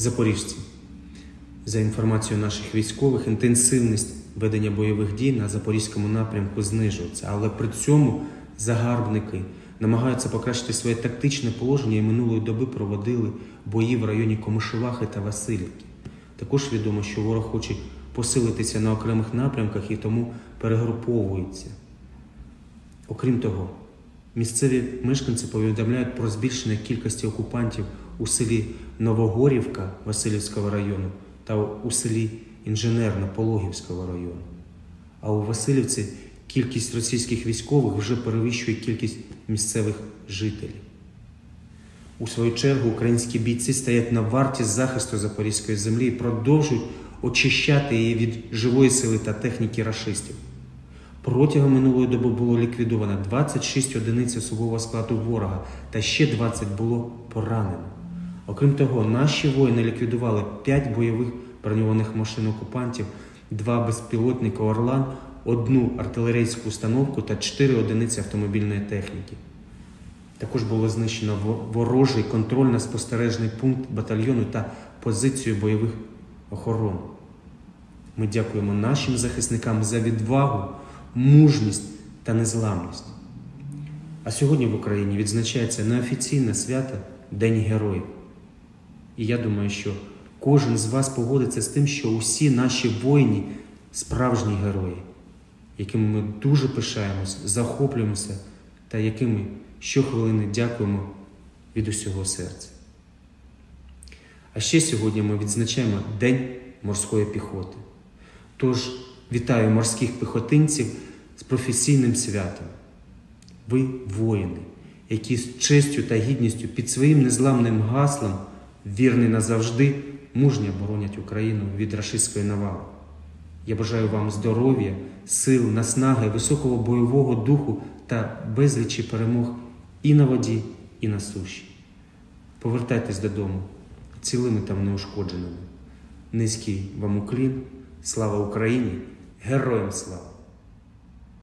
Запоріжці. За інформацією наших військових, інтенсивність ведення бойових дій на запорізькому напрямку знижується, але при цьому загарбники намагаються покращити своє тактичне положення і минулої доби проводили бої в районі Комишувахи та Васильівки. Також відомо, що ворог хоче посилитися на окремих напрямках і тому перегруповується. Окрім того, місцеві мешканці повідомляють про збільшення кількості окупантів у селі Новогорівка Васильівського району та у селі Інженерна Пологівського району. А у Васильівці кількість російських військових вже перевищує кількість місцевих жителів. У свою чергу українські бійці стоять на варті захисту запорізької землі і продовжують очищати її від живої сили та техніки рашистів. Протягом минулої доби було ліквідовано 26 одиниць особового складу ворога та ще 20 було поранено. Окрім того, наші воїни ліквідували 5 бойових броньованих машин окупантів, 2 безпілотника Орлан, одну артилерійську установку та 4 одиниці автомобільної техніки. Також було знищено во- ворожий контрольно-спостережний пункт батальйону та позицію бойових охорон. Ми дякуємо нашим захисникам за відвагу, мужність та незламність. А сьогодні в Україні відзначається неофіційне свято День Героїв. І я думаю, що кожен з вас погодиться з тим, що усі наші воїни справжні герої, якими ми дуже пишаємося, захоплюємося та якими щохвилини дякуємо від усього серця. А ще сьогодні ми відзначаємо День морської піхоти. Тож вітаю морських піхотинців з професійним святом. Ви воїни, які з честю та гідністю під своїм незламним гаслом, вірні назавжди, мужньо боронять Україну від рашистської навали. Я бажаю вам здоров'я, сил, наснаги, високого бойового духу та безлічі перемог і на воді, і на суші. Повертайтесь додому цілими та неушкодженими. Низький вам уклін, слава Україні, героям слава!